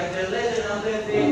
like the legend of the